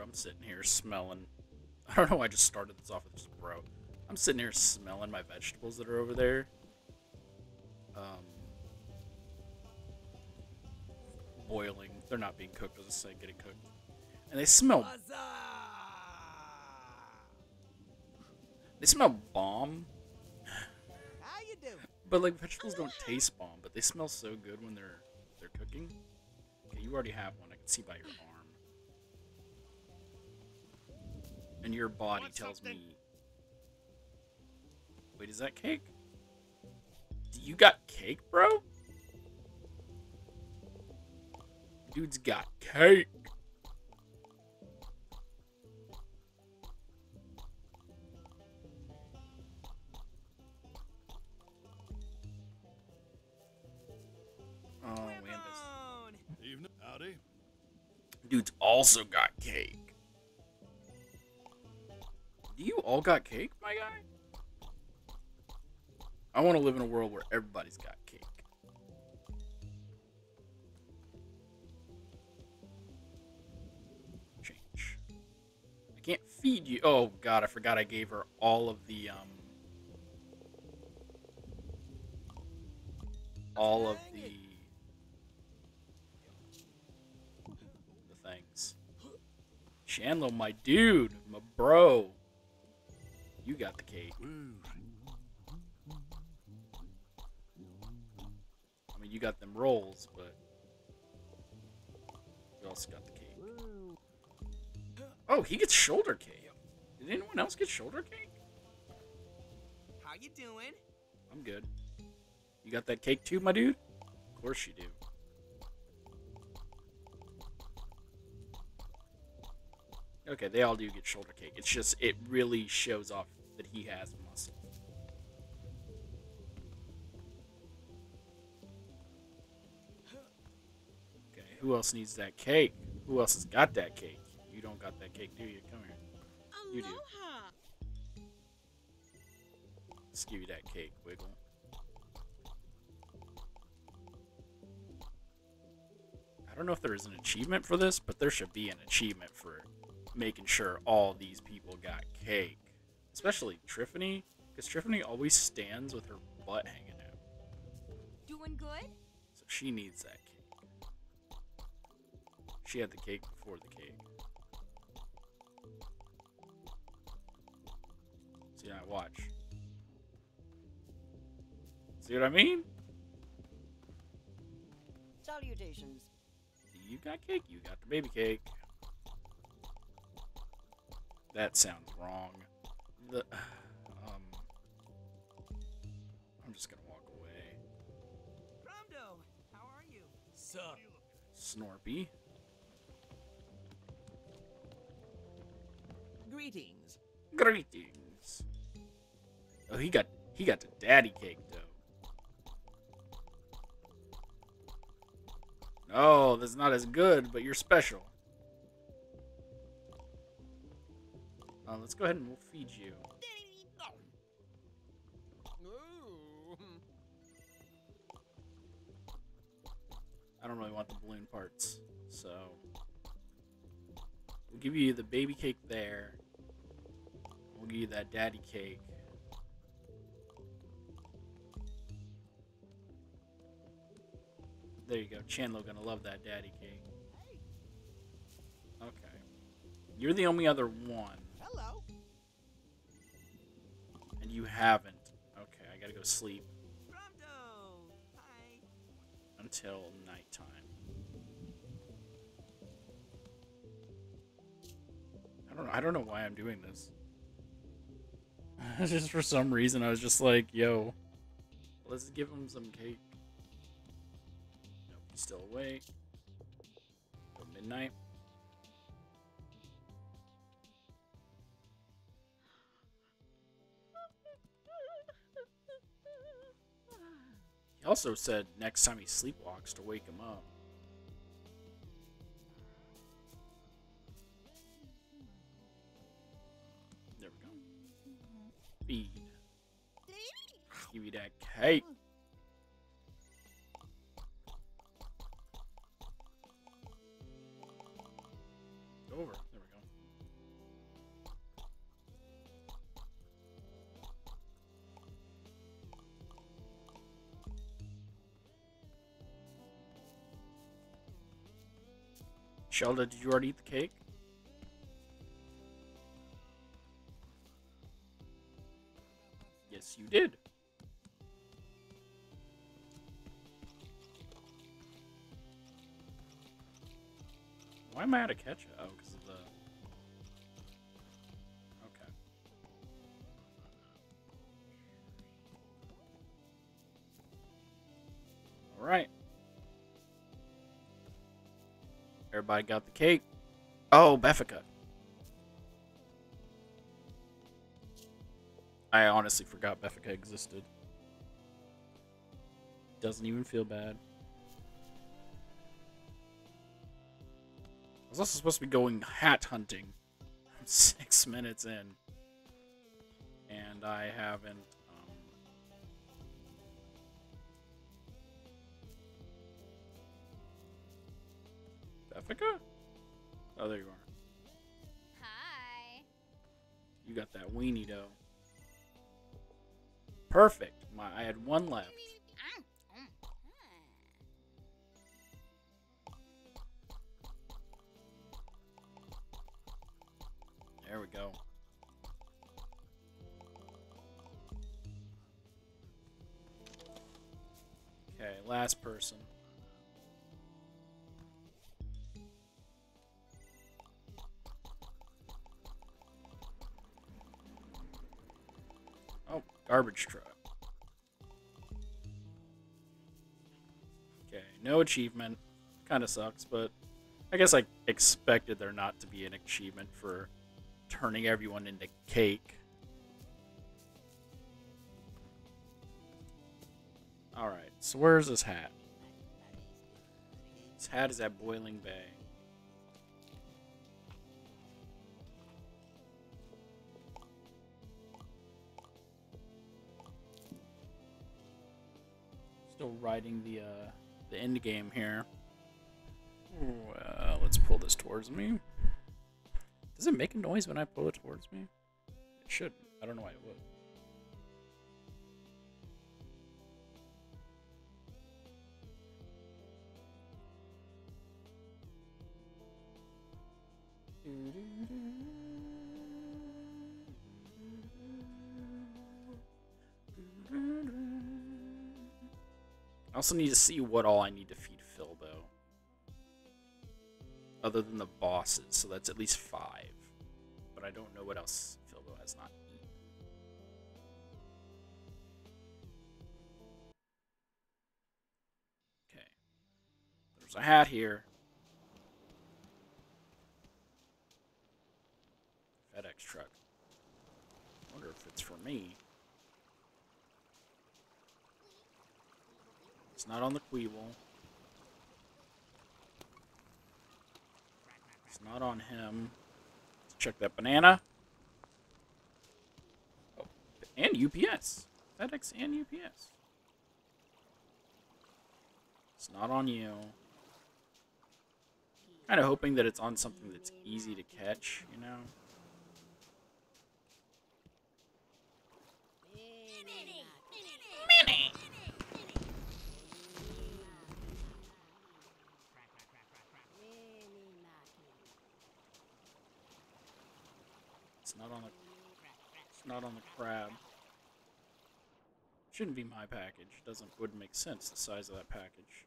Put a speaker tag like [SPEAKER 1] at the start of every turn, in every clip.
[SPEAKER 1] Bro, I'm sitting here smelling. I don't know why I just started this off with just bro. I'm sitting here smelling my vegetables that are over there. Um, boiling. They're not being cooked. I was just saying getting cooked. And they smell. They smell bomb.
[SPEAKER 2] How you doing?
[SPEAKER 1] But like vegetables don't taste bomb, but they smell so good when they're they're cooking. Okay, you already have one. I can see by your arm. And your body
[SPEAKER 2] Want
[SPEAKER 1] tells
[SPEAKER 2] something?
[SPEAKER 1] me. Wait, is that cake? You got cake, bro? Dude's got cake. Oh, man, this
[SPEAKER 3] Evening. Howdy.
[SPEAKER 1] dude's also got cake. You all got cake, my guy? I want to live in a world where everybody's got cake. Change. I can't feed you. Oh god, I forgot I gave her all of the um all of the the things. Chandlo, my dude, my bro. You got the cake. I mean, you got them rolls, but you also got the cake. Oh, he gets shoulder cake. Did anyone else get shoulder cake?
[SPEAKER 2] How you doing?
[SPEAKER 1] I'm good. You got that cake too, my dude? Of course you do. Okay, they all do get shoulder cake. It's just, it really shows off that he has muscle. Okay, who else needs that cake? Who else has got that cake? You don't got that cake, do you? Come here. You do.
[SPEAKER 4] Aloha.
[SPEAKER 1] Let's give you that cake, Wiggle. I don't know if there is an achievement for this, but there should be an achievement for making sure all these people got cake. Especially Triffany, because Triffany always stands with her butt hanging out.
[SPEAKER 4] Doing good?
[SPEAKER 1] So she needs that cake. She had the cake before the cake. See, I watch. See what I mean?
[SPEAKER 5] Salutations.
[SPEAKER 1] You got cake, you got the baby cake. That sounds wrong. The um I'm just gonna walk away.
[SPEAKER 2] Cromdo, how are you?
[SPEAKER 3] Sup?
[SPEAKER 1] Snorpy.
[SPEAKER 5] Greetings.
[SPEAKER 1] Greetings. Oh he got he got the daddy cake though. No, that's not as good, but you're special. Uh, let's go ahead and we'll feed you. I don't really want the balloon parts, so we'll give you the baby cake there. We'll give you that daddy cake. There you go. Chandlo gonna love that daddy cake. Okay. You're the only other one, and you haven't. Okay, I gotta go sleep until nighttime. I don't know. I don't know why I'm doing this. just for some reason, I was just like, "Yo, let's give him some cake." Nope, he's still awake. Till midnight. He also said next time he sleepwalks to wake him up. There we go. Feed. Give you that cake. Shelda, did you already eat the cake? Yes, you did. Why am I out of ketchup? Oh, because of the. Okay. All Everybody got the cake. Oh, Beffica. I honestly forgot Beffica existed. Doesn't even feel bad. I was also supposed to be going hat hunting. I'm six minutes in. And I haven't. Um... Oh, there you are.
[SPEAKER 4] Hi.
[SPEAKER 1] You got that weenie dough. Perfect. My, I had one left. There we go. Okay, last person. Garbage truck. Okay, no achievement. Kind of sucks, but I guess I expected there not to be an achievement for turning everyone into cake. Alright, so where's this hat? This hat is at Boiling Bay. Still writing the uh, the end game here. Well, let's pull this towards me. Does it make a noise when I pull it towards me? It should. I don't know why it would. I also need to see what all I need to feed Filbo. Other than the bosses, so that's at least five. But I don't know what else Filbo has not eaten. Okay. There's a hat here. FedEx truck. wonder if it's for me. It's not on the Kweeble. It's not on him. Let's check that banana. Oh, and UPS. FedEx and UPS. It's not on you. Kind of hoping that it's on something that's easy to catch, you know? It's not on the. It's not on the crab. Shouldn't be my package. Doesn't wouldn't make sense the size of that package.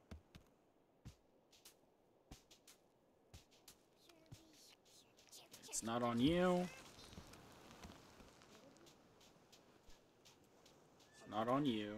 [SPEAKER 1] It's not on you. It's not on you.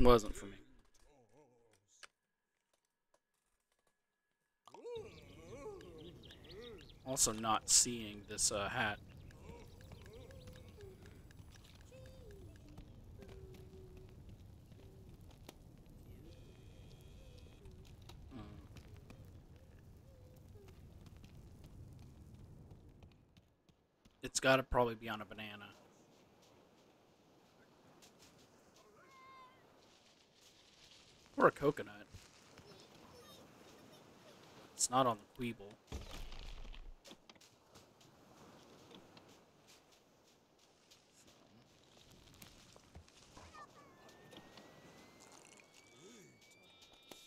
[SPEAKER 1] Wasn't for me. Also, not seeing this uh, hat. It's got to probably be on a banana. Or a coconut. It's not on the Kweeble.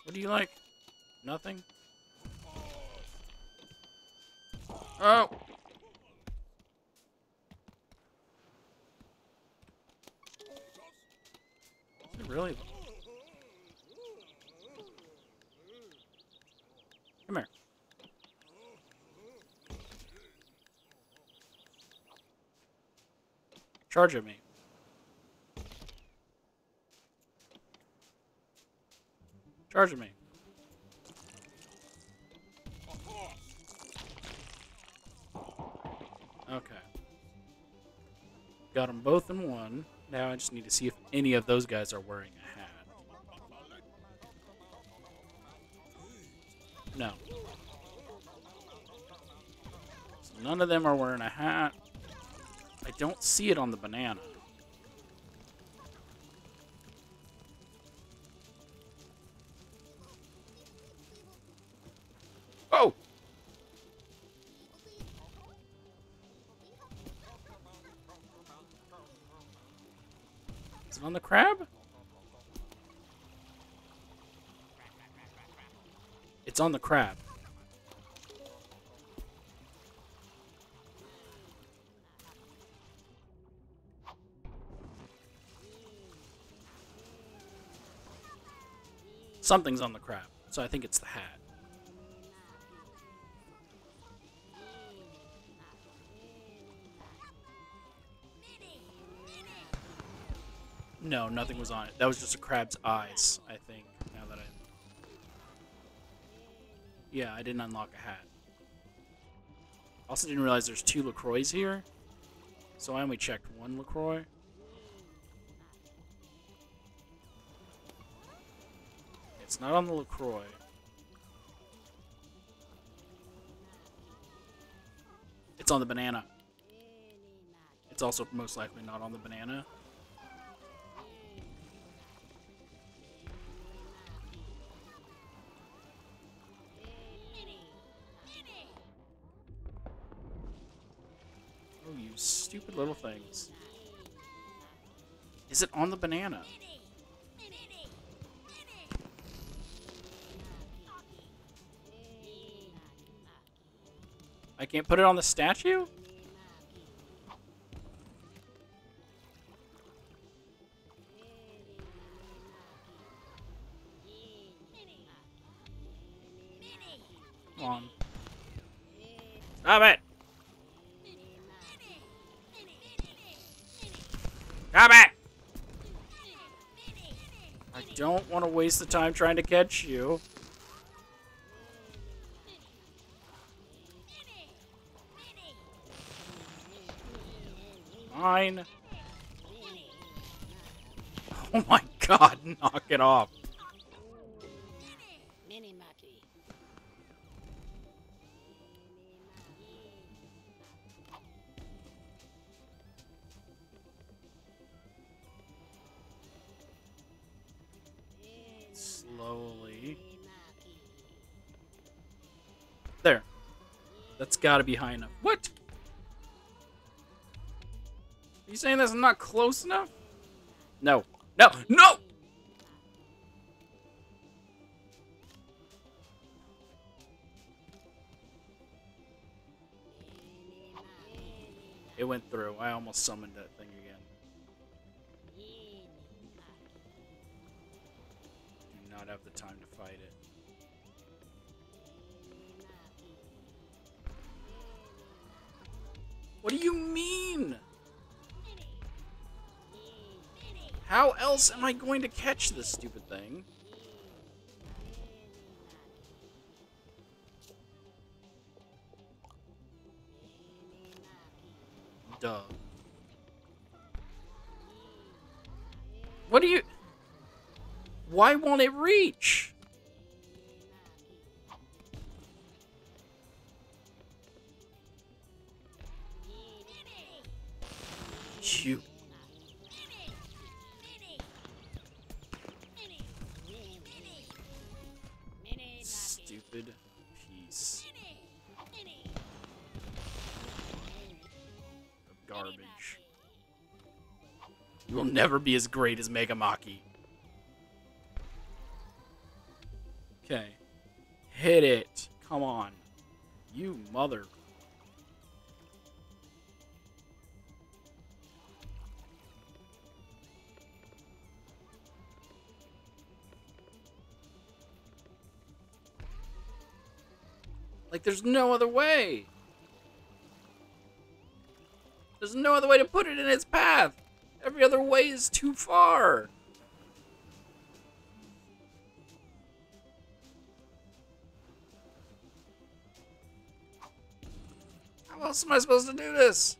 [SPEAKER 1] What do you like? Nothing? Oh! Is it really? Come here. Charge at me. Charge at me. Okay. Got them both in one. Now I just need to see if any of those guys are wearing a hat. No. So none of them are wearing a hat. I don't see it on the banana. Oh! Is it on the crab? It's on the crab. Something's on the crab, so I think it's the hat. No, nothing was on it. That was just a crab's eyes, I think. Now that I. Yeah, I didn't unlock a hat. Also, didn't realize there's two LaCroix here. So I only checked one LaCroix. It's not on the LaCroix. It's on the banana. It's also most likely not on the banana. Oh, you stupid little things. Is it on the banana? I can't put it on the statue? Come on. Stop it! Stop it! I don't want to waste the time trying to catch you. mine? Oh my god, knock it off.
[SPEAKER 5] Slowly. There.
[SPEAKER 1] That's gotta be high enough. What? Saying that's not close enough? No. No! No! It went through. I almost summoned that thing again. Do not have the time to fight it. What do you mean? How else am I going to catch this stupid thing? Duh. What do you... Why won't it reach? Never be as great as Megamaki. Okay. Hit it. Come on. You mother. Like, there's no other way. There's no other way to put it in its path. Every other way is too far. How else am I supposed to do this?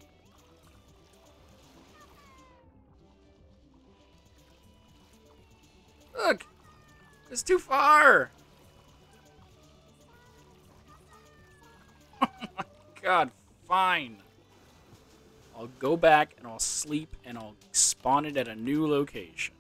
[SPEAKER 1] Look, it's too far. Oh god, fine. I'll go back and I'll sleep and I'll spawn it at a new location.